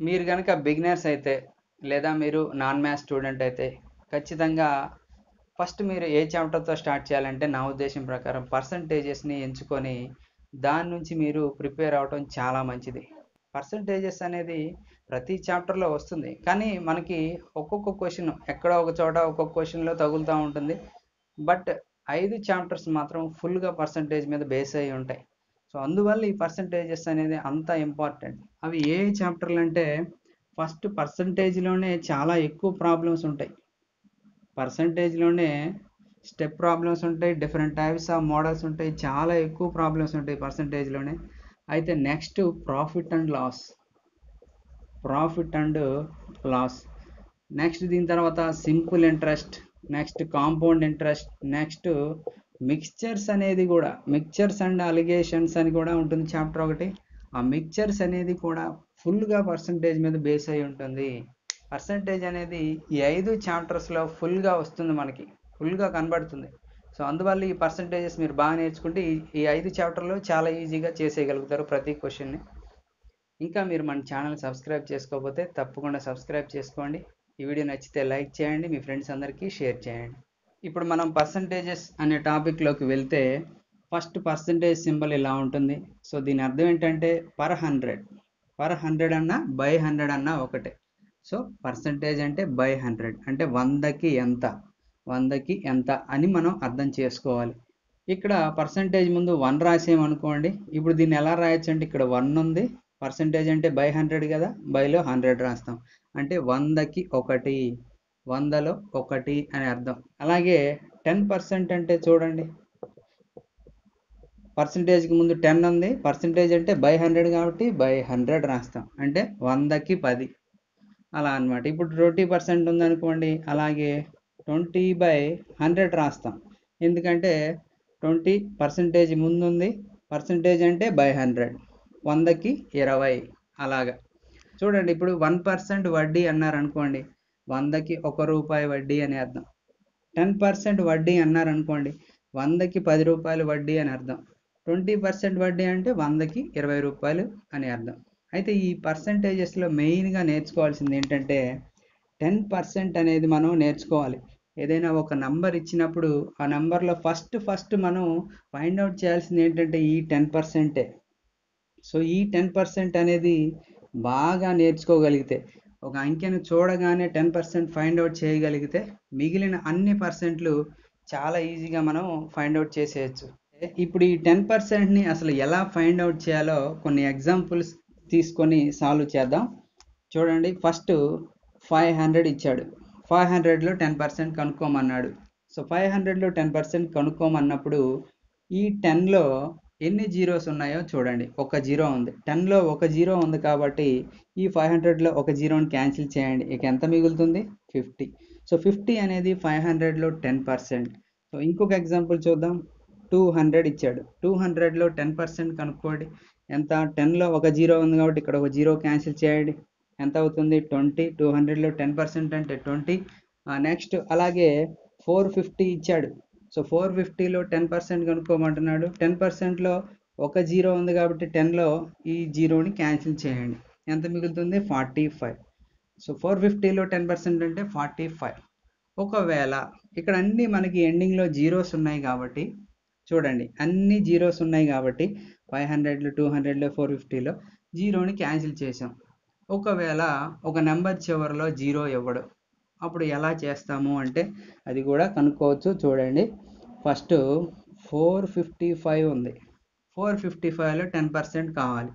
మీరు కనుక బిగినర్స్ అయితే లేదా మీరు నాన్ మ్యాథ్స్ స్టూడెంట్ అయితే ఖచ్చితంగా ఫస్ట్ మీరు ఏ చాప్టర్తో స్టార్ట్ చేయాలంటే నా ఉద్దేశం ప్రకారం పర్సంటేజెస్ని ఎంచుకొని దాని నుంచి మీరు ప్రిపేర్ అవడం చాలా మంచిది. పర్సంటేజెస్ అనేది ప్రతి చాప్టర్లో వస్తుంది. కానీ మనకి ఒక్కొక్క క్వశ్చన్ ఎక్కడో ఒక చోట ఒక్కొక్క క్వశ్చన్లో తగులుతూ ఉంటుంది. బట్ ఐదు చాప్టర్స్ మాత్రం ఫుల్గా పర్సంటేజ్ మీద బేస్ అయి ఉంటాయి. సో అందువల్ల ఈ పర్సంటేజెస్ అనేది అంత ఇంపార్టెంట్ అవి ఏ చాప్టర్లు అంటే ఫస్ట్ పర్సంటేజ్లోనే చాలా ఎక్కువ ప్రాబ్లమ్స్ ఉంటాయి. పర్సంటేజ్లోనే స్టెప్ ప్రాబ్లమ్స్ ఉంటాయి డిఫరెంట్ టైప్స్ ఆఫ్ మోడల్స్ ఉంటాయి చాలా ఎక్కువ ప్రాబ్లమ్స్ ఉంటాయి పర్సంటేజ్లోనే అయితే next profit and loss profit and loss next దీని తర్వాత simple interest next compound interest next mixtures అనేది కూడా మిక్చర్స్ అండ్ అలిగేషన్స్ అని కూడా ఉంటుంది చాప్టర్ ఒకటి. ఆ మిక్చర్స్ అనేది కూడా ఫుల్గా పర్సంటేజ్ మీద బేస్ అయి ఉంటుంది. పర్సంటేజ్ అనేది ఈ ఐదు చాప్టర్స్లో ఫుల్గా వస్తుంది మనకి ఫుల్గా కనబడుతుంది. సో అందువల్ల ఈ పర్సంటేజెస్ మీరు బాగా నేర్చుకుంటే ఈ ఈ ఐదు చాప్టర్లో చాలా ఈజీగా చేసేయగలుగుతారు ప్రతి క్వశ్చన్ని ఇంకా మీరు మన ఛానల్ సబ్స్క్రైబ్ చేసుకోకపోతే తప్పకుండా సబ్స్క్రైబ్ చేసుకోండి. ఈ వీడియో నచ్చితే లైక్ చేయండి మీ ఫ్రెండ్స్ అందరికీ షేర్ చేయండి. ఇప్పుడు మనం పర్సంటేజెస్ అనే టాపిక్లోకి వెళ్తే ఫస్ట్ పర్సంటేజ్ సింబల్ ఇలా ఉంటుంది. సో దీని అర్థం ఏంటంటే పర్ హండ్రెడ్ పర్ హండ్రెడ్ అన్నా బై హండ్రెడ్ అన్నా ఒకటే. సో పర్సంటేజ్ అంటే బై హండ్రెడ్ అంటే వందకి ఎంత? వందకి ఎంత అని మనం అర్థం చేసుకోవాలి. ఇక్కడ పర్సంటేజ్ ముందు వన్ రాసేమనుకోండి. ఇప్పుడు దీన్ని ఎలా రాయొచ్చు అంటే ఇక్కడ వన్ ఉంది. పర్సంటేజ్ అంటే బై హండ్రెడ్ కదా. బైలో హండ్రెడ్ రాస్తాం. అంటే వందకి ఒకటి. వందలో ఒకటి అని అర్థం. అలాగే టెన్ పర్సెంట్ అంటే చూడండి. పర్సంటేజ్కి ముందు టెన్ ఉంది. పర్సంటేజ్ అంటే బై హండ్రెడ్ కాబట్టి బై హండ్రెడ్ రాస్తాం. అంటే వందకి పది. అలా అనమాట ఇప్పుడు ట్వంటీ పర్సెంట్ ఉందనుకోండి అలాగే ట్వంటీ బై హండ్రెడ్ రాస్తాం. ఎందుకంటే ట్వంటీ పర్సంటేజ్ ముందు ఉంది పర్సంటేజ్ అంటే బై హండ్రెడ్ వందకి ఇరవై. అలాగా. చూడండి ఇప్పుడు వన్ పర్సెంట్ వడ్డీ అన్నారు అనుకోండి వందకి ఒక రూపాయి వడ్డీ అని అర్థం. టెన్ పర్సెంట్ వడ్డీ అన్నారు అనుకోండి వందకి పది రూపాయలు వడ్డీ అని అర్థం. ట్వంటీ పర్సెంట్ వడ్డీ అంటే వందకి ఇరవై రూపాయలు అని అర్థం. అయితే ఈ పర్సంటేజెస్లో మెయిన్గా నేర్చుకోవాల్సింది ఏంటంటే టెన్ పర్సెంట్ అనేది మనం నేర్చుకోవాలి. ఏదైనా ఒక నంబర్ ఇచ్చినప్పుడు ఆ నంబర్లో ఫస్ట్ ఫస్ట్ మనం ఫైండ్ అవుట్ చేయాల్సింది ఏంటంటే ఈ టెన్ పర్సెంటే. సో ఈ టెన్ పర్సెంట్ అనేది బాగా నేర్చుకోగలిగితే ఒక అంకెను చూడగానే టెన్ పర్సెంట్ ఫైండ్ అవుట్ చేయగలిగితే మిగిలిన అన్ని పర్సెంట్లు చాలా ఈజీగా మనం ఫైండ్ అవుట్ చేసేయచ్చు. ఇప్పుడు ఈ టెన్ పర్సెంట్ని అసలు ఎలా ఫైండ్ అవుట్ చేయాలో కొన్ని ఎగ్జాంపుల్స్ తీసుకొని సాల్వ్ చేద్దాం. చూడండి ఫస్ట్ ఫైవ్ హండ్రెడ్ ఇచ్చాడు. ఫైవ్ హండ్రెడ్లో టెన్ పర్సెంట్ కనుక్కోమన్నాడు. సో ఫైవ్ హండ్రెడ్లో టెన్ పర్సెంట్ కనుక్కోమన్నప్పుడు ఈ టెన్లో ఎన్ని జీరోస్ ఉన్నాయో చూడండి. ఒక జీరో ఉంది. టెన్లో ఒక జీరో ఉంది కాబట్టి ఈ ఫైవ్ హండ్రెడ్లో ఒక జీరోని క్యాన్సిల్ చేయండి. ఇక ఎంత మిగులుతుంది? ఫిఫ్టీ. సో ఫిఫ్టీ అనేది ఫైవ్ హండ్రెడ్లో టెన్ పర్సెంట్. సో ఇంకొక ఎగ్జాంపుల్ చూద్దాం. టూ హండ్రెడ్ ఇచ్చాడు. టూ హండ్రెడ్లో టెన్ పర్సెంట్ కనుక్కోండి. ఎంత? టెన్లో ఒక జీరో ఉంది కాబట్టి ఇక్కడ ఒక జీరో క్యాన్సిల్ చేయండి. ఎంత అవుతుంది? ట్వంటీ. టూ హండ్రెడ్లో టెన్ పర్సెంట్ అంటే ట్వంటీ. నెక్స్ట్ అలాగే ఫోర్ ఫిఫ్టీ ఇచ్చాడు. సో ఫోర్ ఫిఫ్టీలో టెన్ పర్సెంట్ కనుక్కోమంటున్నాడు. టెన్ పర్సెంట్లో ఒక జీరో ఉంది కాబట్టి టెన్లో ఈ జీరోని క్యాన్సిల్ చేయండి. ఎంత మిగులుతుంది? Forty five. సో ఫోర్ ఫిఫ్టీలో టెన్ పర్సెంట్ అంటే ఫార్టీ ఫైవ్. ఒకవేళ ఇక్కడ అన్ని మనకి ఎండింగ్లో జీరోస్ ఉన్నాయి కాబట్టి చూడండి అన్ని జీరోస్ ఉన్నాయి కాబట్టి ఫైవ్ హండ్రెడ్లో టూ హండ్రెడ్లో ఫోర్ ఫిఫ్టీలో జీరోని క్యాన్సిల్ చేసాం ఒకవేళ ఒక నెంబర్ చివరిలో జీరో ఇవ్వడు. అప్పుడు ఎలా చేస్తాము అంటే అది కూడా కనుక్కోవచ్చు చూడండి. ఫస్ట్ ఫోర్ ఫిఫ్టీ ఫైవ్ ఉంది. ఫోర్ ఫిఫ్టీ ఫైవ్లో టెన్ పర్సెంట్ కావాలి.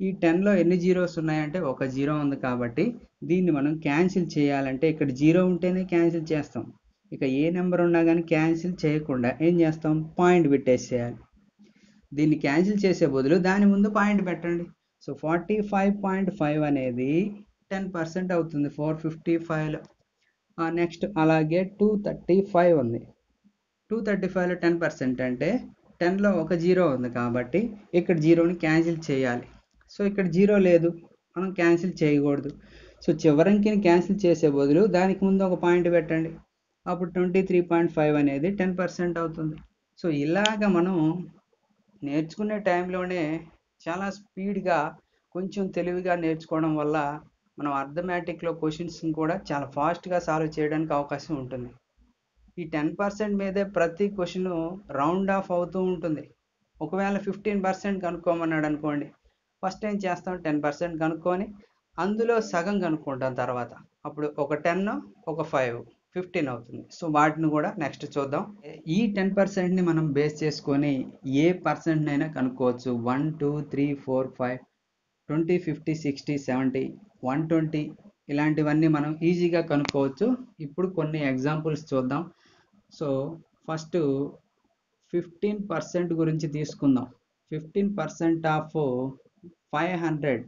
ఈ టెన్లో ఎన్ని జీరోస్ ఉన్నాయంటే ఒక జీరో ఉంది కాబట్టి దీన్ని మనం క్యాన్సిల్ చేయాలంటే ఇక్కడ జీరో ఉంటేనే క్యాన్సిల్ చేస్తాం. ఇక ఏ నెంబర్ ఉన్నా కానీ క్యాన్సిల్ చేయకుండా ఏం చేస్తాం? పాయింట్ పెట్టేసేయాలి. దీన్ని క్యాన్సిల్ చేసే బదులు దాని ముందు పాయింట్ పెట్టండి. So forty five point five అనేది టెన్ పర్సెంట్ అవుతుంది ఫోర్ ఫిఫ్టీ ఫైవ్లో నెక్స్ట్ అలాగే టూ థర్టీ ఫైవ్ ఉంది. టూ థర్టీ ఫైవ్లో టెన్ పర్సెంట్ అంటే టెన్లో ఒక జీరో ఉంది కాబట్టి ఇక్కడ జీరోని క్యాన్సిల్ చేయాలి. సో ఇక్కడ జీరో లేదు. మనం క్యాన్సిల్ చేయకూడదు. సో చివరంకిని క్యాన్సిల్ చేసే బదులు దానికి ముందు ఒక పాయింట్ పెట్టండి. అప్పుడు ట్వంటీ త్రీ పాయింట్ ఫైవ్ అనేది టెన్ పర్సెంట్ అవుతుంది. సో ఇలాగ మనం నేర్చుకునే టైంలోనే చాలా స్పీడ్గా కొంచెం తెలివిగా నేర్చుకోవడం వల్ల మనం అర్థమెటిక్లో క్వశ్చన్స్ని కూడా చాలా ఫాస్ట్గా సాల్వ్ చేయడానికి అవకాశం ఉంటుంది. ఈ టెన్ పర్సెంట్ మీదే ప్రతి క్వశ్చన్ రౌండ్ ఆఫ్ అవుతూ ఉంటుంది. ఒకవేళ ఫిఫ్టీన్ పర్సెంట్ కనుక్కోమన్నాడు అనుకోండి ఫస్ట్ ఏం చేస్తాం? టెన్ పర్సెంట్ కనుక్కొని అందులో సగం కనుక్కుంటాం తర్వాత. అప్పుడు ఒక టెన్ ఒక ఫైవ్ ఫిఫ్టీన్ అవుతుంది. సో వాటిని కూడా నెక్స్ట్ చూద్దాం. ఈ టెన్ పర్సెంట్ని మనం బేస్ చేసుకొని ఏ పర్సెంట్ అయినా కనుక్కోవచ్చు. One two three four five twenty fifty sixty seventy one twenty ఇలాంటివన్నీ మనం ఈజీగా కనుక్కోవచ్చు. ఇప్పుడు కొన్ని ఎగ్జాంపుల్స్ చూద్దాం. సో ఫస్ట్ ఫిఫ్టీన్ పర్సెంట్ గురించి తీసుకుందాం. Fifteen percent of five hundred.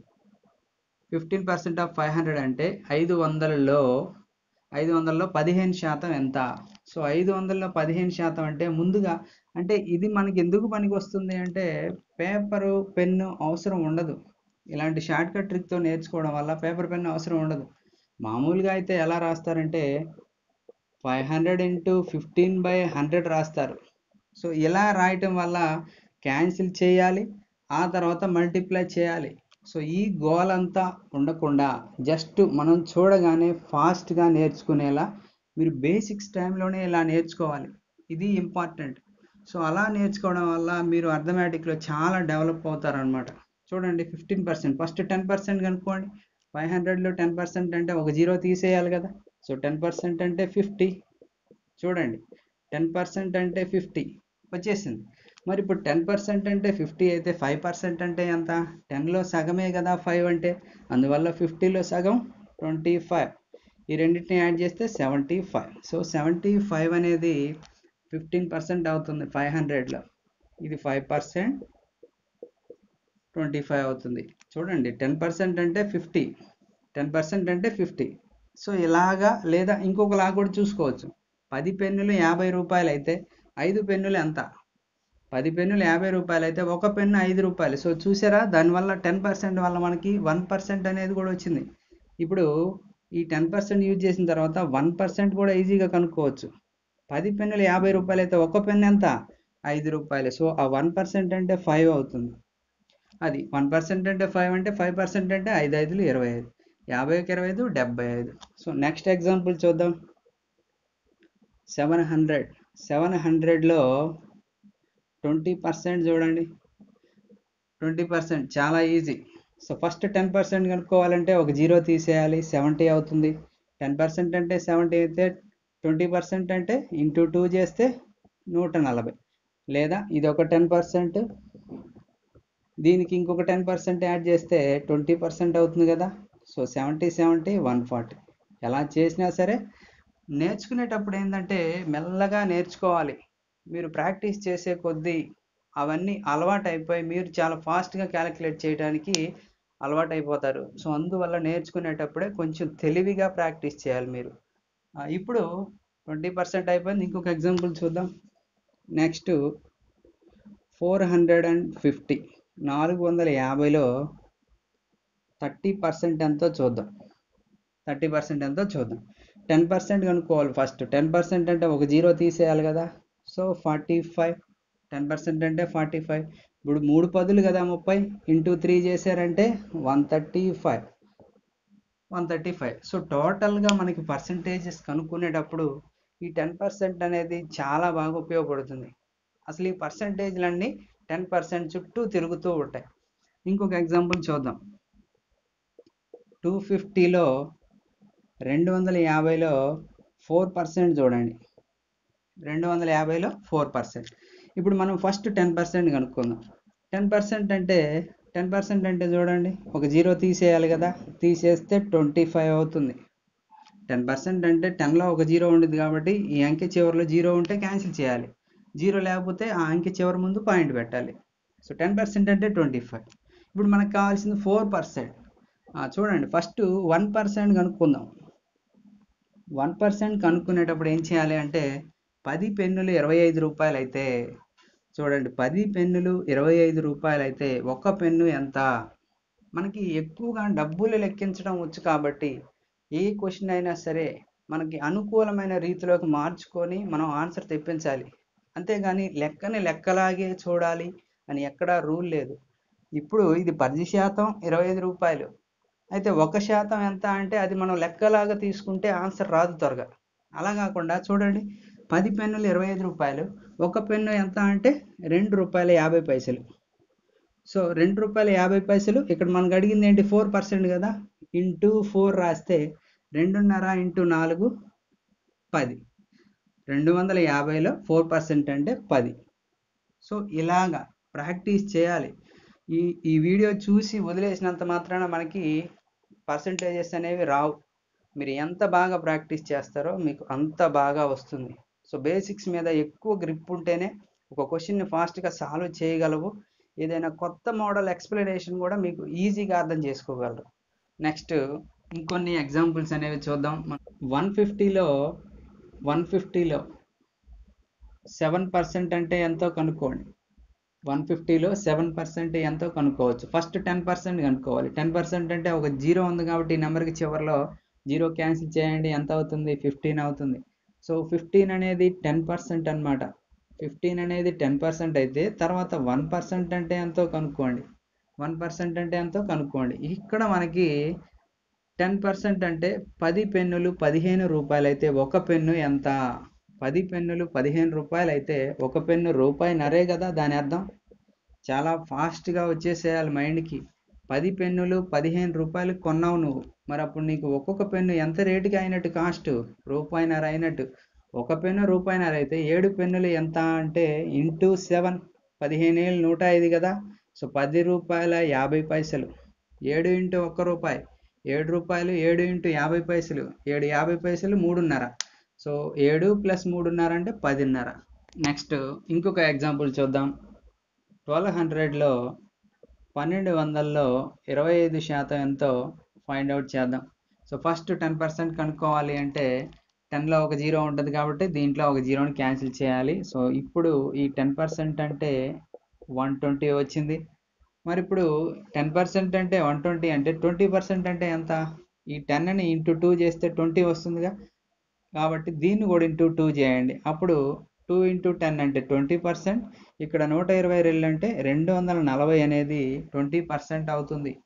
Fifteen percent of five hundred అంటే ఐదు వందలలో ఐదు వందలలో పదిహేను శాతం ఎంత? సో ఐదు వందలలో పదిహేను శాతం అంటే ముందుగా అంటే ఇది మనకి ఎందుకు పనికి వస్తుంది అంటే పేపరు పెన్ను అవసరం ఉండదు. ఇలాంటి షార్ట్ కట్ ట్రిక్తో నేర్చుకోవడం వల్ల పేపర్ పెన్ అవసరం ఉండదు. మామూలుగా అయితే ఎలా రాస్తారంటే five hundred into fifteen by hundred రాస్తారు. సో ఇలా రాయటం వల్ల క్యాన్సిల్ చేయాలి ఆ తర్వాత మల్టిప్లై చేయాలి. సో ఈ గోల్ అంతా ఉండకుండా జస్ట్ మనం చూడగానే ఫాస్ట్గా నేర్చుకునేలా మీరు బేసిక్స్ టైంలోనే ఇలా నేర్చుకోవాలి. ఇది ఇంపార్టెంట్. సో అలా నేర్చుకోవడం వల్ల మీరు అర్థమెటిక్లో చాలా డెవలప్ అవుతారనమాట చూడండి fifteen percent first ten percent కనుక్కోండి. ఫైవ్ హండ్రెడ్లో టెన్ పర్సెంట్ అంటే ఒక జీరో తీసేయాలి కదా. సో టెన్ పర్సెంట్ అంటే ఫిఫ్టీ చూడండి టెన్ పర్సెంట్ అంటే ఫిఫ్టీ వచ్చేసింది. మరి ఇప్పుడు టెన్ పర్సెంట్ అంటే ఫిఫ్టీ అయితే ఫైవ్ పర్సెంట్ అంటే ఎంత? టెన్లో సగమే కదా ఫైవ్ అంటే. అందువల్ల ఫిఫ్టీలో సగం ట్వంటీ ఫైవ్ ఈ రెండింటిని యాడ్ చేస్తే seventy five so seventy five అనేది ఫిఫ్టీన్ పర్సెంట్ అవుతుంది ఫైవ్ హండ్రెడ్లో ఇది ఫైవ్ పర్సెంట్ ట్వంటీ ఫైవ్ అవుతుంది. చూడండి టెన్ పర్సెంట్ అంటే ఫిఫ్టీ. టెన్ పర్సెంట్ అంటే ఫిఫ్టీ. సో ఇలాగా లేదా ఇంకొకలా కూడా చూసుకోవచ్చు. పది పెన్నులు యాభై రూపాయలు అయితే ఐదు పెన్నులు ఎంత? పది పెన్నులు యాభై రూపాయలు అయితే ఒక పెన్ను ఐదు రూపాయలు. సో చూసారా దానివల్ల టెన్ పర్సెంట్ వల్ల మనకి వన్ పర్సెంట్ అనేది కూడా వచ్చింది. ఇప్పుడు ఈ టెన్ పర్సెంట్ యూజ్ చేసిన తర్వాత వన్ పర్సెంట్ కూడా ఈజీగా కనుక్కోవచ్చు. పది పెన్నులు యాభై రూపాయలు అయితే ఒక పెన్ను ఎంత? ఐదు రూపాయలు. సో ఆ వన్ పర్సెంట్ అంటే ఫైవ్ అవుతుంది. అది వన్ పర్సెంట్ అంటే ఫైవ్ అంటే ఫైవ్ పర్సెంట్ అంటే ఐదు ఐదులు ఇరవై ఐదు. యాభైకి ఇరవై ఐదు డెబ్బై ఐదు. సో నెక్స్ట్ ఎగ్జాంపుల్ చూద్దాం. Seven hundred. సెవెన్ హండ్రెడ్లో ట్వంటీ పర్సెంట్ చూడండి. ట్వంటీ పర్సెంట్ చాలా easy. So first ten percent కనుక్కోవాలంటే ఒక జీరో తీసేయాలి సెవెంటీ అవుతుంది. టెన్ పర్సెంట్ అంటే సెవెంటీ అయితే ట్వంటీ పర్సెంట్ అంటే ఇంటూ టూ చేస్తే నూట నలభై. లేదా ఇది ఒక టెన్ పర్సెంట్ దీనికి ఇంకొక టెన్ పర్సెంట్ యాడ్ చేస్తే ట్వంటీ పర్సెంట్ అవుతుంది కదా. So seventy seventy one forty ఎలా చేసినా సరే నేర్చుకునేటప్పుడు ఏంటంటే మెల్లగా నేర్చుకోవాలి. మీరు ప్రాక్టీస్ చేసే కొద్దీ అవన్నీ అలవాటు అయిపోయి మీరు చాలా ఫాస్ట్గా క్యాలిక్యులేట్ చేయడానికి అలవాటు అయిపోతారు. సో అందువల్ల నేర్చుకునేటప్పుడే కొంచెం తెలివిగా ప్రాక్టీస్ చేయాలి మీరు. ఇప్పుడు ట్వంటీ పర్సెంట్ అయిపోయింది. ఇంకొక ఎగ్జాంపుల్ చూద్దాం. Next four hundred and fifty నాలుగు వందల యాభైలో థర్టీ పర్సెంట్ ఎంతో చూద్దాం. థర్టీ పర్సెంట్ ఎంతో చూద్దాం. టెన్ పర్సెంట్ కనుక్కోవాలి ఫస్ట్. టెన్ పర్సెంట్ అంటే ఒక జీరో తీసేయాలి కదా. So forty five. Ten percent అంటే ఫార్టీ ఫైవ్. ఇప్పుడు మూడు పదులు కదా ముప్పై. ఇంటూ త్రీ చేశారంటే one thirty five. One thirty five. So టోటల్గా మనకి పర్సంటేజెస్ కనుక్కునేటప్పుడు ఈ టెన్ పర్సెంట్ అనేది చాలా బాగా ఉపయోగపడుతుంది. అసలు ఈ పర్సంటేజ్లన్నీ టెన్ పర్సెంట్ చుట్టూ తిరుగుతూ ఉంటాయి. ఇంకొక ఎగ్జాంపుల్ చూద్దాం. టూ ఫిఫ్టీలో రెండు వందల యాభైలో ఫోర్ పర్సెంట్ చూడండి. రెండు వందల యాభైలో ఫోర్ పర్సెంట్ ఇప్పుడు మనం ఫస్ట్ టెన్ పర్సెంట్ కనుక్కుందాం. టెన్ పర్సెంట్ అంటే టెన్ పర్సెంట్ అంటే చూడండి. ఒక జీరో తీసేయాలి కదా. తీసేస్తే ట్వంటీ ఫైవ్ అవుతుంది. టెన్ పర్సెంట్ అంటే టెన్లో ఒక జీరో ఉండేది కాబట్టి ఈ అంకె చివరిలో జీరో ఉంటే క్యాన్సిల్ చేయాలి. జీరో లేకపోతే ఆ అంకె చివరి ముందు పాయింట్ పెట్టాలి. సో టెన్ పర్సెంట్ అంటే ట్వంటీ ఫైవ్. ఇప్పుడు మనకు కావాల్సింది ఫోర్ పర్సెంట్. చూడండి ఫస్ట్ వన్ పర్సెంట్ కనుక్కుందాం. వన్ పర్సెంట్ కనుక్కునేటప్పుడు ఏం చేయాలి అంటే పది పెన్నులు ఇరవై ఐదు రూపాయలు అయితే చూడండి పది పెన్నులు ఇరవై ఐదు రూపాయలు అయితే ఒక్క పెన్ను ఎంత? మనకి ఎక్కువగా డబ్బులు లెక్కించడం వచ్చు కాబట్టి ఏ క్వశ్చన్ అయినా సరే మనకి అనుకూలమైన రీతిలోకి మార్చుకొని మనం ఆన్సర్ తెప్పించాలి. అంతేగాని లెక్కని లెక్కలాగే చూడాలి అని ఎక్కడా రూల్ లేదు. ఇప్పుడు ఇది పది శాతం ఇరవై ఐదు రూపాయలు. అయితే ఒక శాతం ఎంత అంటే అది మనం లెక్కలాగా తీసుకుంటే ఆన్సర్ రాదు త్వరగా. అలా కాకుండా చూడండి పది పెన్నులు ఇరవై ఐదు రూపాయలు ఒక పెన్ను ఎంత అంటే రెండు రూపాయల యాభై పైసలు. సో రెండు రూపాయల యాభై పైసలు ఇక్కడ మనకు అడిగింది ఏంటి ఫోర్ పర్సెంట్ కదా? ఇంటూ ఫోర్ రాస్తే రెండున్నర ఇంటూ నాలుగు పది. రెండు వందల యాభైలో ఫోర్ పర్సెంట్ అంటే పది. సో ఇలాగా ప్రాక్టీస్ చేయాలి. ఈ ఈ వీడియో చూసి వదిలేసినంత మాత్రాన మనకి పర్సంటేజెస్ అనేవి రావు. మీరు ఎంత బాగా ప్రాక్టీస్ చేస్తారో మీకు అంత బాగా వస్తుంది. సో బేసిక్స్ మీద ఎక్కువ గ్రిప్ ఉంటేనే ఒక క్వశ్చన్ని ఫాస్ట్గా సాల్వ్ చేయగలవు. ఏదైనా కొత్త మోడల్ ఎక్స్ప్లెనేషన్ కూడా మీకు ఈజీగా అర్థం చేసుకోగలరు. నెక్స్ట్ ఇంకొన్ని ఎగ్జాంపుల్స్ అనేవి చూద్దాం. వన్ ఫిఫ్టీలో వన్ ఫిఫ్టీలో. సెవెన్ పర్సెంట్ అంటే ఎంతో కనుక్కోండి. వన్ ఫిఫ్టీలో సెవెన్ పర్సెంట్ ఎంతో కనుక్కోవచ్చు. ఫస్ట్ టెన్ పర్సెంట్ కనుక్కోవాలి. టెన్ పర్సెంట్ అంటే ఒక జీరో ఉంది కాబట్టి ఈ నెంబర్కి చివరిలో జీరో క్యాన్సిల్ చేయండి. ఎంత అవుతుంది? ఫిఫ్టీన్ అవుతుంది. సో ఫిఫ్టీన్ అనేది టెన్ పర్సెంట్ అనమాట ఫిఫ్టీన్ అనేది టెన్ పర్సెంట్ అయితే తర్వాత వన్ పర్సెంట్ అంటే ఎంతో కనుక్కోండి. వన్ పర్సెంట్ అంటే ఎంతో కనుక్కోండి. ఇక్కడ మనకి టెన్ పర్సెంట్ అంటే పది పెన్నులు పదిహేను రూపాయలు అయితే ఒక పెన్ను ఎంత? పది పెన్నులు పదిహేను రూపాయలు అయితే ఒక పెన్ను రూపాయి నరే కదా దాని అర్థం? చాలా ఫాస్ట్గా వచ్చేసేయాలి మైండ్కి. పది పెన్నులు పదిహేను రూపాయలు కొన్నావు నువ్వు. మరి అప్పుడు నీకు ఒక్కొక్క పెన్ను ఎంత రేటుకి అయినట్టు కాస్ట్? రూపాయిన్నర అయినట్టు. ఒక పెన్ను రూపాయిన్నర అయితే ఏడు పెన్నులు ఎంత అంటే ఇంటూ సెవెన్ పదిహేను ఏళ్ళు నూట ఐదు కదా. సో పది రూపాయల యాభై పైసలు. ఏడు ఇంటూ ఒక్క రూపాయి. ఏడు రూపాయలు ఏడు ఇంటూ యాభై పైసలు ఏడు యాభై పైసలు మూడున్నర. సో ఏడు ప్లస్ మూడున్నర అంటే పదిన్నర. నెక్స్ట్ ఇంకొక ఎగ్జాంపుల్ చూద్దాం. ట్వెల్వ్ హండ్రెడ్లో పన్నెండు వందల్లో ఇరవై ఐదు శాతం ఎంతో ఫైండ్ అవుట్ చేద్దాం. సో ఫస్ట్ టెన్ పర్సెంట్ కనుక్కోవాలి అంటే టెన్లో ఒక జీరో ఉంటుంది కాబట్టి దీంట్లో ఒక జీరోని క్యాన్సిల్ చేయాలి. సో ఇప్పుడు ఈ టెన్ పర్సెంట్ అంటే వన్ ట్వంటీ వచ్చింది. మరి ఇప్పుడు టెన్ పర్సెంట్ అంటే వన్ ట్వంటీ అంటే ట్వంటీ పర్సెంట్ అంటే ఎంత? ఈ టెన్ని ఇంటూ టూ చేస్తే ట్వంటీ వస్తుందిగా. కాబట్టి దీన్ని కూడా ఇంటూ టూ చేయండి. అప్పుడు టూ ఇంటూ టెన్ అంటే ట్వంటీ పర్సెంట్. ఇక్కడ నూట ఇరవై రెండు అంటే రెండు వందల నలభై అనేది ట్వంటీ పర్సెంట్ అవుతుంది.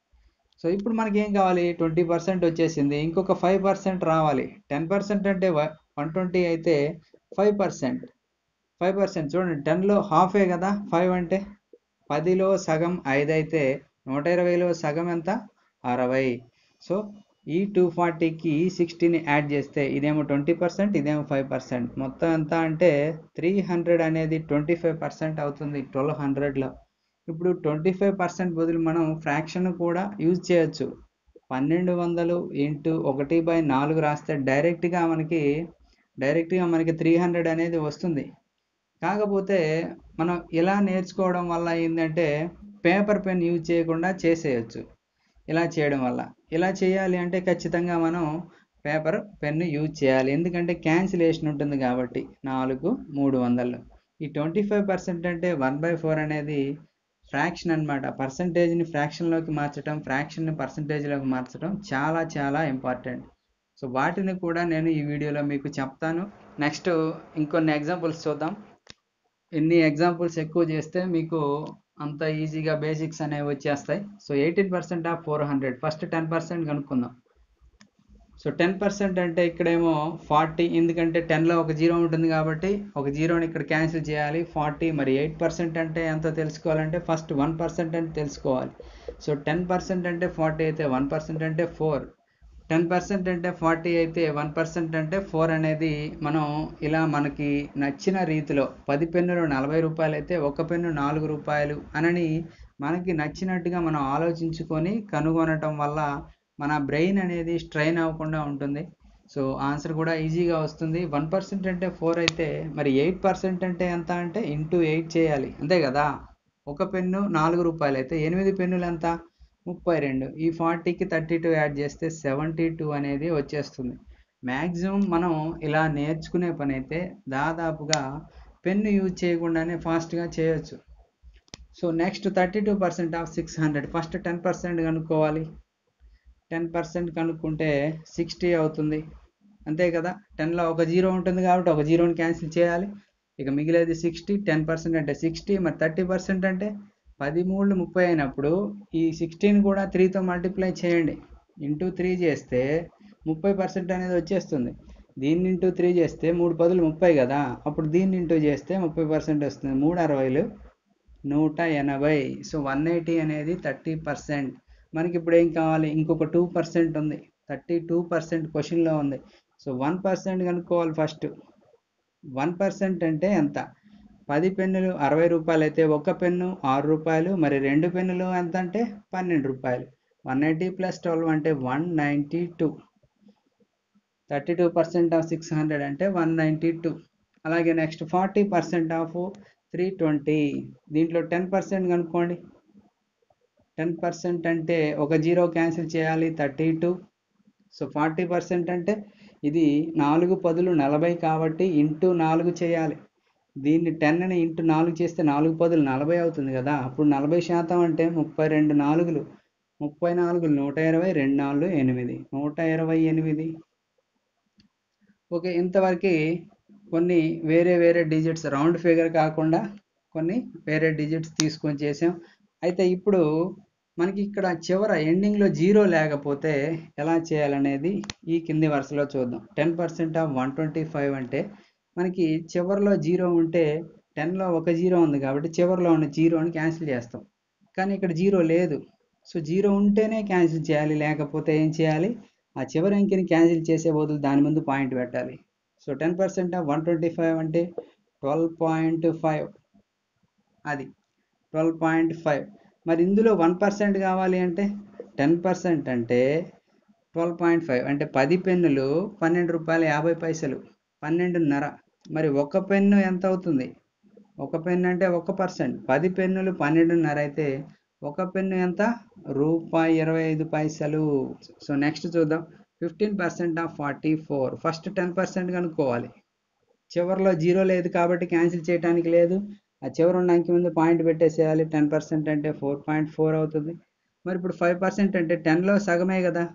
సో ఇప్పుడు మనకి ఏం కావాలి? ట్వంటీ పర్సెంట్ వచ్చేసింది. ఇంకొక ఫైవ్ పర్సెంట్ రావాలి. టెన్ పర్సెంట్ అంటే వన్ ట్వంటీ అయితే ఫైవ్ పర్సెంట్. ఫైవ్ పర్సెంట్ చూడండి. టెన్లో హాఫే కదా? ఫైవ్ అంటే? పదిలో సగం ఐదు అయితే నూట ఇరవైలో సగం ఎంత? అరవై. సో ఈ టూ ఫార్టీకి సిక్స్టీని యాడ్ చేస్తే ఇదేమో ట్వంటీ పర్సెంట్ ఇదేమో ఫైవ్ పర్సెంట్. మొత్తం ఎంత అంటే త్రీ హండ్రెడ్ అనేది ట్వంటీ ఫైవ్ పర్సెంట్ అవుతుంది ట్వెల్వ్ హండ్రెడ్లో. ఇప్పుడు ట్వంటీ ఫైవ్ పర్సెంట్ బదులు మనం ఫ్రాక్షన్ కూడా యూజ్ చేయొచ్చు. పన్నెండు వందలు ఇంటూ ఒకటి బై నాలుగు రాస్తే డైరెక్ట్గా మనకి డైరెక్ట్గా మనకి త్రీ హండ్రెడ్ అనేది వస్తుంది. కాకపోతే మనం ఇలా నేర్చుకోవడం వల్ల ఏంటంటే పేపర్ పెన్ యూజ్ చేయకుండా చేసేయచ్చు. ఇలా చేయడం వల్ల. ఇలా చేయాలి అంటే ఖచ్చితంగా మనం పేపర్ పెన్ను యూజ్ చేయాలి. ఎందుకంటే క్యాన్సిలేషన్ ఉంటుంది కాబట్టి నాలుగు మూడు వందలు. ఈ ట్వంటీ ఫైవ్ పర్సెంట్ అంటే వన్ బై ఫోర్ అనేది ఫ్రాక్షన్ అనమాట పర్సంటేజ్ని ఫ్రాక్షన్లోకి మార్చడం ఫ్రాక్షన్ని పర్సంటేజ్లోకి మార్చడం చాలా చాలా ఇంపార్టెంట్. సో వాటిని కూడా నేను ఈ వీడియోలో మీకు చెప్తాను. నెక్స్ట్ ఇంకొన్ని ఎగ్జాంపుల్స్ చూద్దాం. ఎన్ని ఎగ్జాంపుల్స్ ఎక్కువ చేస్తే మీకు అంత ఈజీగా బేసిక్స్ అనేవి వచ్చేస్తాయి. So eighteen percent of four hundred first ten percent కనుక్కుందాం. సో టెన్ పర్సెంట్ అంటే ఇక్కడేమో ఫార్టీ ఎందుకంటే టెన్లో ఒక జీరో ఉంటుంది కాబట్టి ఒక జీరోని ఇక్కడ క్యాన్సిల్ చేయాలి. ఫార్టీ మరి ఎయిట్ పర్సెంట్ అంటే ఎంత తెలుసుకోవాలంటే ఫస్ట్ వన్ పర్సెంట్ అంటే తెలుసుకోవాలి. సో టెన్ పర్సెంట్ అంటే ఫార్టీ అయితే వన్ పర్సెంట్ అంటే ఫోర్ టెన్ పర్సెంట్ అంటే ఫార్టీ అయితే వన్ పర్సెంట్ అంటే ఫోర్ అనేది మనం ఇలా మనకి నచ్చిన రీతిలో పది పెన్నులు నలభై రూపాయలు అయితే ఒక పెన్ను నాలుగు రూపాయలు అనని మనకి నచ్చినట్టుగా మనం ఆలోచించుకొని కనుగొనటం వల్ల మన బ్రెయిన్ అనేది స్ట్రెయిన్ అవ్వకుండా ఉంటుంది. సో ఆన్సర్ కూడా ఈజీగా వస్తుంది. వన్ పర్సెంట్ అంటే ఫోర్ అయితే మరి ఎయిట్ పర్సెంట్ అంటే ఎంత అంటే ఇంటూ ఎయిట్ చేయాలి. అంతే కదా? ఒక పెన్ను నాలుగు రూపాయలు అయితే ఎనిమిది పెన్నులు ఎంత? ముప్పై రెండు. ఈ ఫార్టీకి థర్టీ టూ యాడ్ చేస్తే సెవెంటీ టూ అనేది వచ్చేస్తుంది. మ్యాక్సిమం మనం ఇలా నేర్చుకునే పని అయితే దాదాపుగా పెన్ను యూజ్ చేయకుండానే ఫాస్ట్గా చేయొచ్చు. So next thirty two percent of six hundred. First ten percent కనుక్కోవాలి. టెన్ పర్సెంట్ కనుక్కుంటే సిక్స్టీ అవుతుంది. అంతే కదా? టెన్లో ఒక జీరో ఉంటుంది కాబట్టి ఒక జీరోని క్యాన్సిల్ చేయాలి. ఇక మిగిలేది సిక్స్టీ టెన్ పర్సెంట్ అంటే సిక్స్టీ మరి థర్టీ పర్సెంట్ అంటే పది మూడు ముప్పై అయినప్పుడు ఈ సిక్స్టీన్ కూడా త్రీతో మల్టిప్లై చేయండి. ఇంటూ త్రీ చేస్తే ముప్పై పర్సెంట్ అనేది వచ్చేస్తుంది. దీన్ని ఇంటూ త్రీ చేస్తే మూడు పదులు ముప్పై కదా? అప్పుడు దీన్ని ఇంటూ చేస్తే ముప్పై పర్సెంట్ వస్తుంది. మూడు అరవైలు నూట ఎనభై. సో వన్ ఎయిటీ అనేది థర్టీ పర్సెంట్ మనకి ఇప్పుడు ఏం కావాలి? ఇంకొక టూ పర్సెంట్ ఉంది. థర్టీ టూ పర్సెంట్ క్వశ్చన్లో ఉంది. సో వన్ పర్సెంట్ కనుక్కోవాలి ఫస్ట్ వన్ పర్సెంట్ అంటే ఎంత? పది పెన్నులు అరవై రూపాయలు అయితే ఒక పెన్ను ఆరు రూపాయలు మరి రెండు పెన్నులు ఎంత అంటే పన్నెండు రూపాయలు. వన్ ఎయిటీ ప్లస్ ట్వెల్వ్ అంటే one ninety two. Thirty two percent of six hundred అంటే వన్ నైంటీ టూ. అలాగే next forty percent of three twenty. దీంట్లో టెన్ పర్సెంట్ కనుక్కోండి. టెన్ పర్సెంట్ అంటే ఒక జీరో క్యాన్సిల్ చేయాలి thirty two. So forty percent అంటే ఇది నాలుగు పదులు నలభై కాబట్టి ఇంటూ నాలుగు చేయాలి. దీన్ని టెన్ని ఇంటూ నాలుగు చేస్తే నాలుగు పదులు నలభై అవుతుంది కదా. అప్పుడు నలభై శాతం అంటే ముప్పై రెండు నాలుగులు. ముప్పై నాలుగులు నూట ఇరవై రెండు నాలుగు ఎనిమిది. నూట ఇరవై ఎనిమిది. ఓకే ఇంతవరకు కొన్ని వేరే వేరే డిజిట్స్ రౌండ్ ఫిగర్ కాకుండా కొన్ని వేరే డిజిట్స్ తీసుకొని చేసాం. అయితే ఇప్పుడు మనకి ఇక్కడ చివర ఎండింగ్లో జీరో లేకపోతే ఎలా చేయాలనేది ఈ కింది వరుసలో చూద్దాం. Ten percent of one twenty five అంటే మనకి చివరిలో జీరో ఉంటే టెన్లో ఒక జీరో ఉంది కాబట్టి చివరిలో ఉన్న జీరోని క్యాన్సిల్ చేస్తాం. కానీ ఇక్కడ జీరో లేదు. సో జీరో ఉంటేనే క్యాన్సిల్ చేయాలి. లేకపోతే ఏం చేయాలి? ఆ చివరి అంకెని క్యాన్సిల్ చేసే బదులు దాని ముందు పాయింట్ పెట్టాలి. So ten percent of one twenty five అంటే ట్వెల్వ్ పాయింట్ ఫైవ్. అది ట్వెల్వ్ పాయింట్ ఫైవ్. మరి ఇందులో వన్ పర్సెంట్ కావాలి అంటే టెన్ పర్సెంట్ అంటే ట్వెల్వ్ పాయింట్ ఫైవ్. అంటే పది పెన్నులు పన్నెండు రూపాయల యాభై పైసలు. పన్నెండున్నర. మరి ఒక పెన్ను ఎంత అవుతుంది ఒక పెన్ను అంటే ఒక పర్సెంట్. పది పెన్నులు పన్నెండున్నర అయితే ఒక పెన్ను ఎంత? రూపాయి ఇరవై ఐదు పైసలు. సో నెక్స్ట్ చూద్దాం. Fifteen percent of forty four. First ten percent కనుక్కోవాలి. చివరిలో జీరో లేదు కాబట్టి క్యాన్సిల్ చేయడానికి లేదు. ఆ చివరి ఉండడానికి ముందు పాయింట్ పెట్టేసేయాలి. టెన్ పర్సెంట్ అంటే ఫోర్ పాయింట్ ఫోర్ అవుతుంది. మరి ఇప్పుడు ఫైవ్ పర్సెంట్ అంటే టెన్లో సగమే కదా?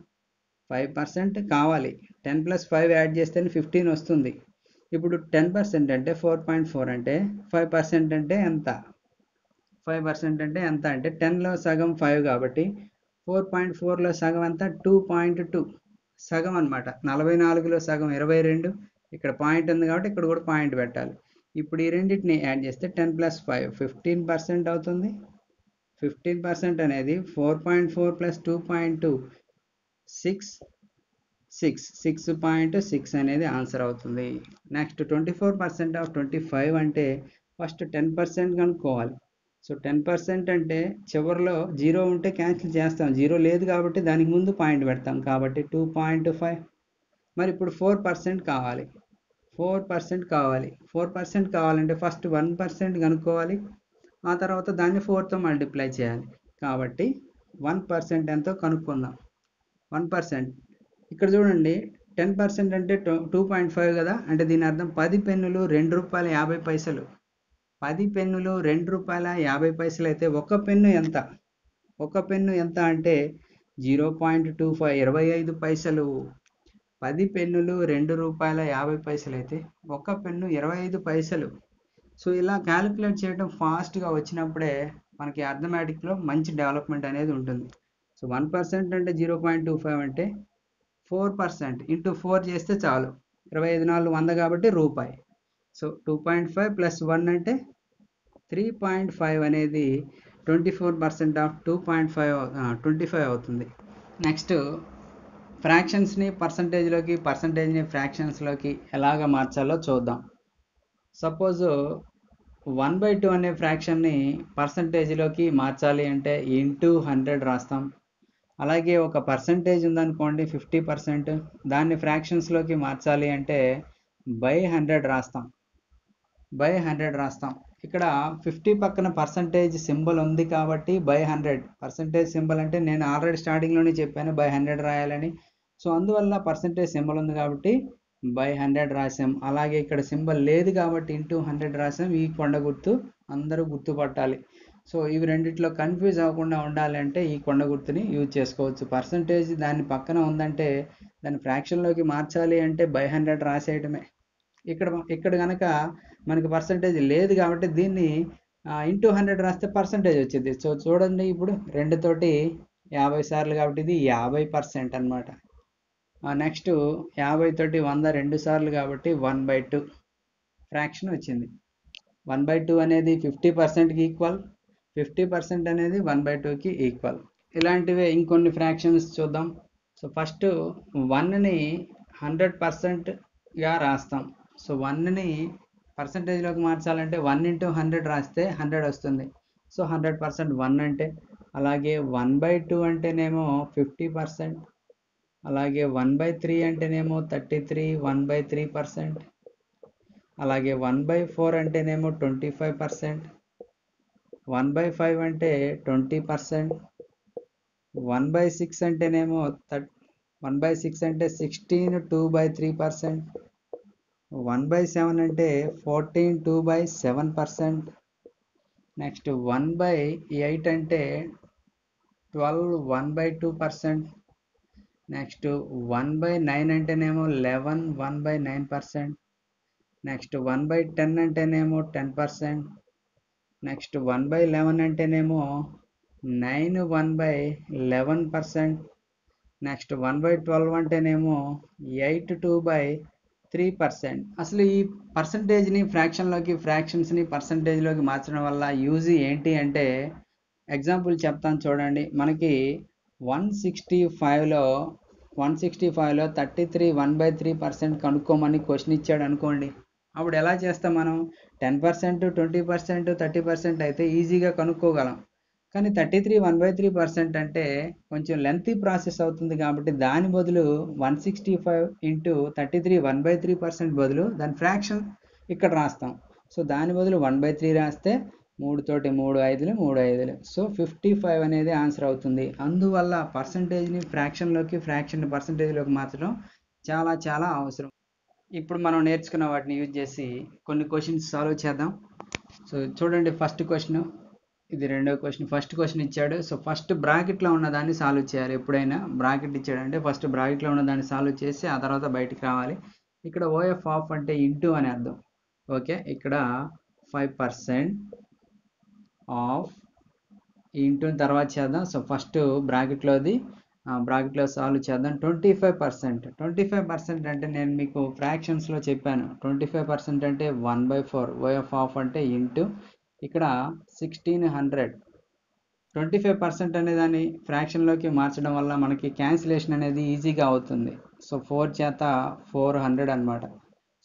ఫైవ్ పర్సెంట్ కావాలి. టెన్ ప్లస్ ఫైవ్ యాడ్ చేస్తేనే ఫిఫ్టీన్ వస్తుంది. ఇప్పుడు టెన్ పర్సెంట్ అంటే ఫోర్ పాయింట్ ఫోర్ అంటే ఫైవ్ పర్సెంట్ అంటే ఎంత? ఫైవ్ పర్సెంట్ అంటే ఎంత అంటే టెన్లో సగం ఫైవ్ కాబట్టి ఫోర్ పాయింట్ ఫోర్లో సగం ఎంత? టూ పాయింట్ టూ సగం అనమాట నలభై నాలుగులో సగం ఇరవై రెండు. ఇక్కడ పాయింట్ ఉంది కాబట్టి ఇక్కడ కూడా పాయింట్ పెట్టాలి. ఇప్పుడు ఈ రెండింటిని యాడ్ చేస్తే ten plus five fifteen percent అవుతుంది. ఫిఫ్టీన్ పర్సెంట్ అనేది four point four plus two point two six six six point six అనేది ఆన్సర్ అవుతుంది. Next twenty four percent of twenty five అంటే ఫస్ట్ టెన్ పర్సెంట్ కనుక్కోవాలి. So ten percent అంటే చివరిలో zero ఉంటే cancel చేస్తాం. జీరో లేదు కాబట్టి దానికి ముందు పాయింట్ పెడతాం. కాబట్టి టూ పాయింట్ ఫైవ్. మరి ఇప్పుడు ఫోర్ పర్సెంట్ కావాలి. ఫోర్ పర్సెంట్ కావాలి. ఫోర్ పర్సెంట్ కావాలంటే ఫస్ట్ వన్ పర్సెంట్ కనుక్కోవాలి. ఆ తర్వాత దాన్ని ఫోర్తో మల్టిప్లై చేయాలి. కాబట్టి వన్ పర్సెంట్ ఎంతో కనుక్కుందాం. One percent. ఇక్కడ చూడండి టెన్ పర్సెంట్ అంటే టూ పాయింట్ ఫైవ్ కదా? అంటే దీని అర్థం పది పెన్నులు రెండు రూపాయల యాభై పైసలు. పది పెన్నులు రెండు రూపాయల యాభై పైసలు అయితే ఒక పెన్ను ఎంత? ఒక పెన్ను ఎంత అంటే జీరో పాయింట్ టూ ఫైవ్ ఇరవై ఐదు పైసలు. పది పెన్నులు రెండు రూపాయల యాభై పైసలు అయితే ఒక పెన్ను ఇరవై ఐదు పైసలు. సో ఇలా క్యాలిక్యులేట్ చేయడం ఫాస్ట్గా వచ్చినప్పుడే మనకి అర్థమెటిక్లో మంచి డెవలప్మెంట్ అనేది ఉంటుంది. సో వన్ పర్సెంట్ అంటే జీరో పాయింట్ టూ ఫైవ్ అంటే ఫోర్ పర్సెంట్ ఇంటూ ఫోర్ చేస్తే చాలు. ఇరవై ఐదు నాలుగు వంద కాబట్టి రూపాయి. So two point five plus one అంటే త్రీ పాయింట్ ఫైవ్ అనేది twenty four percent of two point five twenty five అవుతుంది. నెక్స్ట్ ఫ్రాక్షన్స్ని పర్సంటేజ్లోకి పర్సంటేజ్ని ఫ్రాక్షన్స్లోకి ఎలాగ మార్చాలో చూద్దాం. సపోజ్ వన్ బై టూ అనే ఫ్రాక్షన్ని పర్సంటేజ్లోకి మార్చాలి అంటే ఇంటూ హండ్రెడ్ రాస్తాం. అలాగే ఒక పర్సంటేజ్ ఉందనుకోండి ఫిఫ్టీ పర్సెంట్ దాన్ని ఫ్రాక్షన్స్లోకి మార్చాలి అంటే బై హండ్రెడ్ రాస్తాం. బై హండ్రెడ్ రాస్తాం. ఇక్కడ ఫిఫ్టీ పక్కన పర్సంటేజ్ సింబల్ ఉంది కాబట్టి బై హండ్రెడ్ పర్సంటేజ్ సింబల్ అంటే నేను ఆల్రెడీ స్టార్టింగ్లోనే చెప్పాను బై హండ్రెడ్ రాయాలని. సో అందువల్ల పర్సంటేజ్ సింబల్ ఉంది కాబట్టి బై హండ్రెడ్ రాసాం. అలాగే ఇక్కడ సింబల్ లేదు కాబట్టి ఇంటూ హండ్రెడ్ రాసాం. ఈ కొండ గుర్తు అందరూ గుర్తుపట్టాలి. సో ఇవి రెండిట్లో కన్ఫ్యూజ్ అవ్వకుండా ఉండాలంటే ఈ కొండ గుర్తుని యూజ్ చేసుకోవచ్చు. పర్సంటేజ్ దాని పక్కన ఉందంటే దాన్ని ఫ్రాక్షన్లోకి మార్చాలి అంటే బై హండ్రెడ్ రాసేయటమే. ఇక్కడ ఇక్కడ కనుక మనకి పర్సంటేజ్ లేదు కాబట్టి దీన్ని ఇంటూ హండ్రెడ్ రాస్తే పర్సంటేజ్ వచ్చింది సో చూడండి ఇప్పుడు రెండు తోటి యాభై సార్లు కాబట్టి ఇది యాభై పర్సెంట్ అనమాట నెక్స్ట్ యాభై తోటి వంద రెండు సార్లు కాబట్టి వన్ బై టూ ఫ్రాక్షన్ వచ్చింది. వన్ బై టూ అనేది ఫిఫ్టీ పర్సెంట్కి ఈక్వల్ ఫిఫ్టీ పర్సెంట్ అనేది వన్ బై టూకి ఈక్వల్. ఇలాంటివే ఇంకొన్ని ఫ్రాక్షన్స్ చూద్దాం. సో ఫస్ట్ వన్ని హండ్రెడ్ పర్సెంట్గా రాస్తాం. సో వన్ని పర్సంటేజ్లోకి మార్చాలంటే వన్ ఇంటూ హండ్రెడ్ రాస్తే హండ్రెడ్ వస్తుంది. సో హండ్రెడ్ పర్సెంట్ వన్ అంటే అలాగే వన్ బై టూ అంటేనేమో ఫిఫ్టీ పర్సెంట్ అలాగే వన్ బై త్రీ అంటేనేమో thirty three one by three percent అలాగే వన్ బై ఫోర్ అంటేనేమో twenty five percent one by five అంటే twenty percent one by six అంటేనేమో థర్ట్ one by six అంటే sixteen two by three percent one by seven అంటే fourteen two by seven percent. Next one by eight అంటే twelve one by two percent. Next one by nine అంటేనేమో eleven one by nine percent. Next one by ten అంటేనేమో ten percent. Next one by eleven అంటేనేమో nine one by eleven percent. Next one by twelve అంటేనేమో eight two by three percent. అసలు ఈ పర్సంటేజ్ని ఫ్రాక్షన్లోకి ఫ్రాక్షన్స్ని పర్సంటేజ్లోకి మార్చడం వల్ల use ఏంటి అంటే ఎగ్జాంపుల్ చెప్తాను చూడండి. మనకి వన్ సిక్స్టీ ఫైవ్లో వన్ సిక్స్టీ ఫైవ్లో thirty three one by three percent కనుక్కోమని question ఇచ్చాడు అనుకోండి. అప్పుడు ఎలా చేస్తాం మనం? Ten percent twenty percent thirty percent అయితే ఈజీగా కనుక్కోగలం. కానీ thirty three one by three percent అంటే కొంచెం లెంతీ ప్రాసెస్ అవుతుంది కాబట్టి దాని బదులు one sixty five into thirty three one by three percent బదులు దాని ఫ్రాక్షన్ ఇక్కడ రాస్తాం. సో దాని బదులు వన్ బై త్రీ రాస్తే మూడు తోటి మూడు ఐదులు మూడు ఐదులు. సో ఫిఫ్టీ ఫైవ్ అనేది ఆన్సర్ అవుతుంది. అందువల్ల పర్సంటేజ్ని ఫ్రాక్షన్లోకి ఫ్రాక్షన్ పర్సంటేజ్లోకి మార్చడం చాలా చాలా అవసరం. ఇప్పుడు మనం నేర్చుకున్న వాటిని యూజ్ చేసి కొన్ని క్వశ్చన్స్ సాల్వ్ చేద్దాం. సో చూడండి ఫస్ట్ క్వశ్చన్ ఇది రెండో క్వశ్చన్ ఫస్ట్ క్వశ్చన్ ఇచ్చాడు. సో ఫస్ట్ బ్రాకెట్లో ఉన్న దాన్ని సాల్వ్ చేయాలి. ఎప్పుడైనా బ్రాకెట్ ఇచ్చాడంటే ఫస్ట్ బ్రాకెట్లో ఉన్న దాన్ని సాల్వ్ చేసి ఆ తర్వాత బయటికి రావాలి. ఇక్కడ ఓఎఫ్ ఆఫ్ అంటే ఇంటూ అని అర్థం. ఓకే ఇక్కడ ఫైవ్ పర్సెంట్ ఆఫ్ ఇంటూ తర్వాత చేద్దాం. సో ఫస్ట్ బ్రాకెట్లోది బ్రాకెట్లో సాల్వ్ చేద్దాం. Twenty five percent. Twenty five percent అంటే నేను మీకు ఫ్రాక్షన్స్లో చెప్పాను. ట్వంటీ ఫైవ్ పర్సెంట్ అంటే one by four O F of అంటే ఇంటూ ఇక్కడ sixteen hundred twenty five percent అనే దాన్ని ఫ్రాక్షన్లోకి మార్చడం వల్ల మనకి క్యాన్సిలేషన్ అనేది ఈజీగా అవుతుంది. సో ఫోర్ చేత ఫోర్ హండ్రెడ్ అనమాట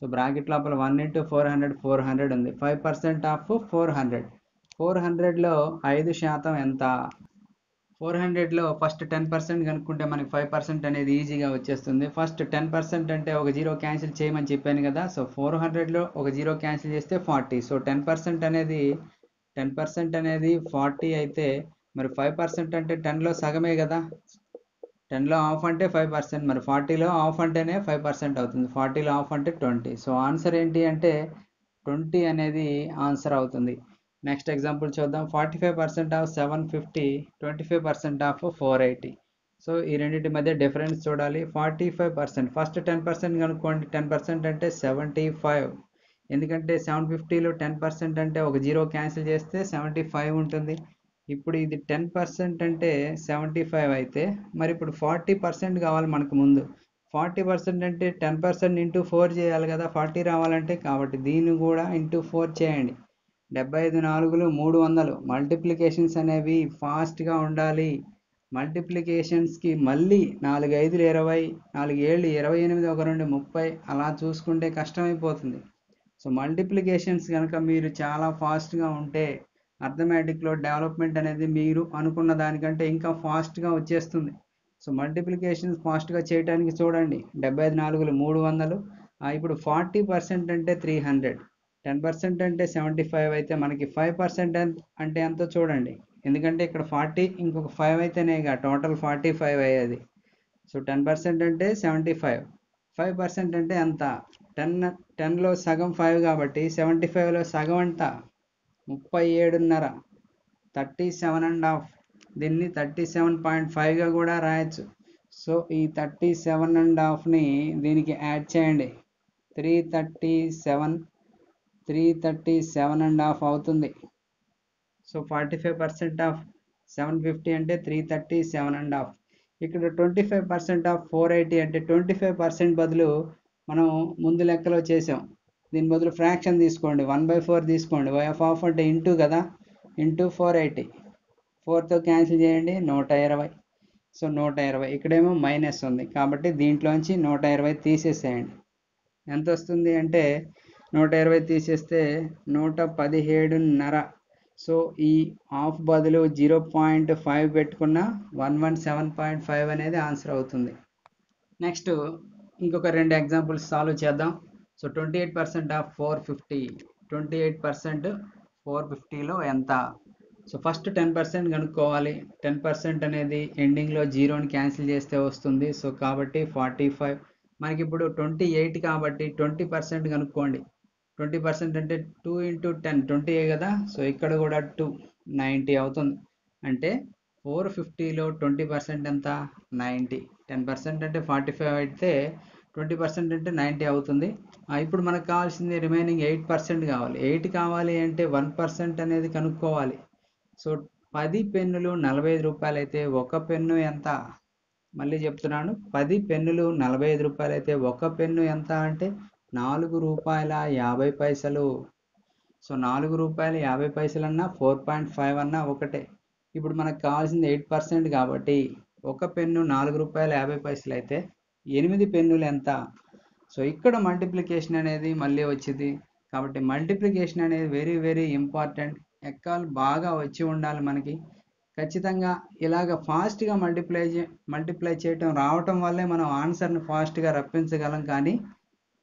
సో బ్రాకెట్ లోపల one into four hundred four hundred ఉంది. Five percent of four hundred four హండ్రెడ్లో ఐదు శాతం ఎంత? ఫోర్ హండ్రెడ్లో ఫస్ట్ టెన్ పర్సెంట్ కనుక్కుంటే మనకి ఫైవ్ పర్సెంట్ అనేది ఈజీగా వచ్చేస్తుంది. ఫస్ట్ టెన్ పర్సెంట్ అంటే ఒక జీరో క్యాన్సిల్ చేయమని చెప్పాను కదా సో ఫోర్ హండ్రెడ్లో ఒక జీరో క్యాన్సిల్ చేస్తే ఫార్టీ. సో టెన్ పర్సెంట్ అనేది టెన్ పర్సెంట్ అనేది ఫార్టీ అయితే మరి ఫైవ్ పర్సెంట్ అంటే టెన్లో సగమే కదా. టెన్లో ఆఫ్ అంటే ఫైవ్ పర్సెంట్ మరి ఫార్టీలో ఆఫ్ అంటేనే ఫైవ్ పర్సెంట్ అవుతుంది. ఫార్టీలో ఆఫ్ అంటే ట్వంటీ. సో ఆన్సర్ ఏంటి అంటే ట్వంటీ అనేది ఆన్సర్ అవుతుంది. నెక్స్ట్ ఎగ్జాంపుల్ చూద్దాం. Forty five percent of seven fifty twenty five percent of four eighty so ఈ రెండింటి మధ్య డిఫరెన్స్ చూడాలి. Forty five percent first ten percent కనుక్కోండి. టెన్ పర్సెంట్ అంటే సెవెంటీ ఫైవ్ ఎందుకంటే సెవెన్ ఫిఫ్టీలో టెన్ పర్సెంట్ అంటే ఒక జీరో క్యాన్సిల్ చేస్తే సెవెంటీ ఫైవ్ ఉంటుంది. ఇప్పుడు ఇది టెన్ పర్సెంట్ అంటే సెవెంటీ ఫైవ్ అయితే మరి ఇప్పుడు ఫార్టీ పర్సెంట్ కావాలి మనకు ముందు. ఫార్టీ పర్సెంట్ అంటే టెన్ పర్సెంట్ ఇంటూ ఫోర్ చేయాలి కదా. ఫార్టీ రావాలంటే కాబట్టి దీన్ని కూడా ఇంటూ ఫోర్ చేయండి. డెబ్బై ఐదు నాలుగులు మూడు వందలు. మల్టిప్లికేషన్స్ అనేవి ఫాస్ట్గా ఉండాలి. మల్టిప్లికేషన్స్కి మళ్ళీ నాలుగు ఐదులు ఇరవై నాలుగు ఏళ్ళు ఇరవై ఎనిమిది ఒక రెండు ముప్పై అలా చూసుకుంటే కష్టమైపోతుంది. సో మల్టిప్లికేషన్స్ కనుక మీరు చాలా ఫాస్ట్గా ఉంటే అర్థమెటిక్లో డెవలప్మెంట్ అనేది మీరు అనుకున్న దానికంటే ఇంకా ఫాస్ట్గా వచ్చేస్తుంది. సో మల్టిప్లికేషన్స్ ఫాస్ట్గా చేయడానికి చూడండి. డెబ్బై ఐదు నాలుగులు మూడు వందలు. ఇప్పుడు ఫార్టీ పర్సెంట్ అంటే త్రీ హండ్రెడ్. టెన్ పర్సెంట్ అంటే సెవెంటీ ఫైవ్ అయితే మనకి ఫైవ్ పర్సెంట్ అంటే ఎంతో చూడండి. ఎందుకంటే ఇక్కడ ఫార్టీ ఇంకొక ఫైవ్ అయితేనే ఇక టోటల్ ఫార్టీ ఫైవ్ అయ్యేది. సో టెన్ పర్సెంట్ అంటే సెవెంటీ ఫైవ్ ఫైవ్ పర్సెంట్ అంటే ఎంత? టెన్ టెన్లో సగం ఫైవ్ కాబట్టి సెవెంటీ ఫైవ్లో సగం అంట ముప్పై ఏడున్నర. థర్టీ సెవెన్ అండ్ హాఫ్ దీన్ని థర్టీ సెవెన్ పాయింట్ ఫైవ్గా కూడా రాయొచ్చు. సో ఈ థర్టీ సెవెన్ అండ్ హాఫ్ని దీనికి యాడ్ చేయండి. Three thirty seven three thirty seven and half అవుతుంది. So forty five percent of seven fifty అంటే three thirty seven and half. ఇక్కడ twenty five percent of four eighty అంటే twenty five percent బదులు మనం ముందు లెక్కలో చేసాం. దీని బదులు ఫ్రాక్షన్ తీసుకోండి. వన్ బై ఫోర్ తీసుకోండి. వై ఆఫ్ ఆఫ్ అంటే ఇంటూ కదా? Into four eighty. ఫోర్తో క్యాన్సిల్ చేయండి. నూట ఇరవై. సో నూట ఇరవై. ఇక్కడేమో మైనస్ ఉంది. కాబట్టి దీంట్లోంచి నూట ఇరవై తీసేసేయండి. ఎంత వస్తుంది అంటే నూట ఇరవై తీసేస్తే నూట పదిహేడున్నర. సో ఈ ఆఫ్ బదులు జీరో పాయింట్ ఫైవ్ పెట్టుకున్న one one seven point five అనేది ఆన్సర్ అవుతుంది. నెక్స్ట్ ఇంకొక రెండు ఎగ్జాంపుల్స్ సాల్వ్ చేద్దాం. So twenty eight percent of four fifty. Twenty eight percent four ఫిఫ్టీలో ఎంత? సో ఫస్ట్ టెన్ పర్సెంట్ కనుక్కోవాలి. టెన్ పర్సెంట్ అనేది ఎండింగ్లో జీరోని క్యాన్సిల్ చేస్తే వస్తుంది. సో కాబట్టి ఫార్టీ ఫైవ్. మనకి ఇప్పుడు ట్వంటీ ఎయిట్ కాబట్టి ట్వంటీ పర్సెంట్ కనుక్కోండి. ట్వంటీ పర్సెంట్ అంటే టూ ఇంటూ టెన్ ట్వంటీ కదా? సో ఇక్కడ కూడా టూ నైంటీ అవుతుంది. అంటే ఫోర్ ఫిఫ్టీలో ట్వంటీ పర్సెంట్ ఎంత? నైంటీ. టెన్ పర్సెంట్ అంటే ఫార్టీ ఫైవ్ అయితే ట్వంటీ పర్సెంట్ అంటే నైంటీ అవుతుంది. ఇప్పుడు మనకు కావాల్సింది రిమైనింగ్ ఎయిట్ పర్సెంట్ కావాలి. ఎయిట్ కావాలి అంటే వన్ పర్సెంట్ అనేది కనుక్కోవాలి. సో పది పెన్నులు నలభై ఐదు రూపాయలు అయితే ఒక పెన్ను ఎంత? మళ్ళీ చెప్తున్నాను. పది పెన్నులు నలభై ఐదు రూపాయలు అయితే ఒక పెన్ను ఎంత అంటే నాలుగు రూపాయల యాభై పైసలు. సో నాలుగు రూపాయల యాభై పైసలు అన్నా ఫోర్ పాయింట్ ఫైవ్ అన్నా ఒకటే. ఇప్పుడు మనకు కావాల్సింది ఎయిట్ పర్సెంట్ కాబట్టి ఒక పెన్ను నాలుగు రూపాయల యాభై పైసలు అయితే ఎనిమిది పెన్నులు ఎంత? సో ఇక్కడ మల్టిప్లికేషన్ అనేది మళ్ళీ వచ్చింది. కాబట్టి మల్టిప్లికేషన్ అనేది వెరీ వెరీ ఇంపార్టెంట్. ఎక్కాలు బాగా వచ్చి ఉండాలి మనకి. ఖచ్చితంగా ఇలాగ ఫాస్ట్గా మల్టిప్లై చే మల్టిప్లై చేయటం రావటం వల్లే మనం ఆన్సర్ని ఫాస్ట్గా రప్పించగలం. కానీ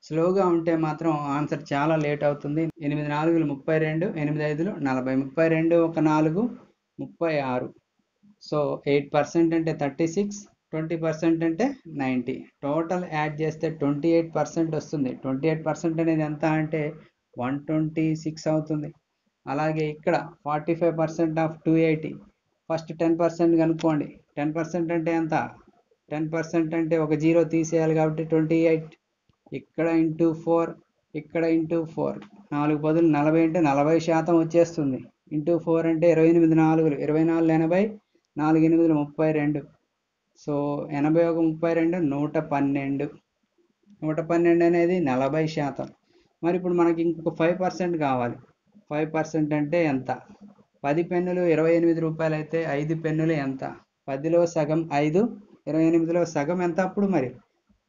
స్లోగా ఉంటే మాత్రం ఆన్సర్ చాలా లేట్ అవుతుంది. ఎనిమిది నాలుగులు ముప్పై రెండు ఎనిమిది ఐదులు నలభై ముప్పై రెండు ఒక నాలుగు ముప్పై ఆరు. సో ఎయిట్ పర్సెంట్ అంటే థర్టీ సిక్స్ ట్వంటీ పర్సెంట్ అంటే నైంటీ. టోటల్ యాడ్ చేస్తే ట్వంటీ ఎయిట్ పర్సెంట్ వస్తుంది. ట్వంటీ ఎయిట్ పర్సెంట్ అనేది ఎంత అంటే వన్ ట్వంటీ సిక్స్ అవుతుంది. అలాగే ఇక్కడ forty five percent of two eighty. First ten percent కనుక్కోండి. టెన్ పర్సెంట్ అంటే ఎంత? టెన్ పర్సెంట్ అంటే ఒక జీరో తీసేయాలి కాబట్టి ట్వంటీ ఎయిట్ ఇక్కడ ఇంటూ ఫోర్ ఇక్కడ ఇంటూ ఫోర్. నాలుగు పదులు నలభై అంటే నలభై శాతం వచ్చేస్తుంది. ఇంటూ ఫోర్ అంటే ఇరవై ఎనిమిది నాలుగులు. ఇరవై నాలుగు ఎనభై నాలుగు ఎనిమిదిలు ముప్పై రెండు. సో ఎనభై ఒక ముప్పై రెండు నూట పన్నెండు. నూట పన్నెండు అనేది నలభై శాతం. మరి ఇప్పుడు మనకి ఇంకొక ఫైవ్ పర్సెంట్ కావాలి. ఫైవ్ పర్సెంట్ అంటే ఎంత? పది పెన్నులు ఇరవై ఎనిమిది రూపాయలు అయితే ఐదు పెన్నులు ఎంత? పదిలో సగం ఐదు ఇరవై ఎనిమిదిలో సగం ఎంత అప్పుడు మరి?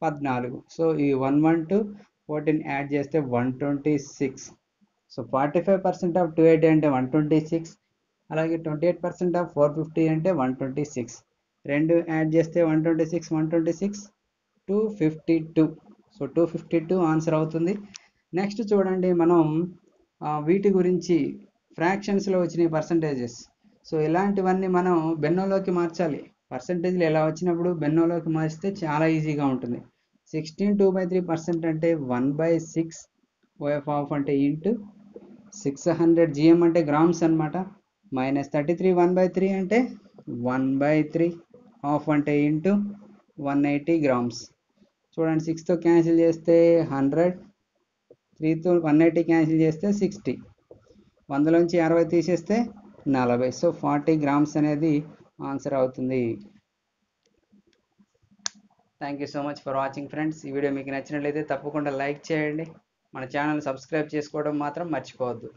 పద్నాలుగు. సో ఈ one one two fourteen add చేస్తే one twenty six. So forty five percent of two eighty అంటే వన్ ట్వంటీ సిక్స్. అలాగే twenty eight percent of four fifty అంటే వన్ ట్వంటీ సిక్స్. రెండు యాడ్ చేస్తే one twenty six one twenty six two fifty two. So two fifty two answer అవుతుంది. Next చూడండి మనం వీటి గురించి ఫ్రాక్షన్స్లో వచ్చిన పర్సంటేజెస్. సో ఇలాంటివన్నీ మనం బెన్నోలోకి మార్చాలి. పర్సంటేజ్లు ఎలా వచ్చినప్పుడు బెన్నోలోకి మార్చితే చాలా ఈజీగా ఉంటుంది. Sixteen two by three percent అంటే one by six O F of అంటే ఇంటూ సిక్స్ హండ్రెడ్ జిఎం అంటే గ్రామ్స్ అనమాట minus thirty three one by three అంటే వన్ బై త్రీ ఆఫ్ అంటే ఇంటూ వన్ ఎయిటీ గ్రామ్స్ చూడండి సిక్స్తో క్యాన్సిల్ చేస్తే hundred త్రీతో వన్ ఎయిటీ క్యాన్సిల్ చేస్తే సిక్స్టీ వందలోంచి అరవై తీసేస్తే నలభై. సో ఫార్టీ గ్రామ్స్ అనేది ఆన్సర్ అవుతుంది. Thank you so much for watching friends ఈ వీడియో మీకు నచ్చినట్లయితే తప్పకుండా లైక్ చేయండి. మన ఛానల్ సబ్స్క్రైబ్ చేసుకోవడం మాత్రం మర్చిపోవద్దు.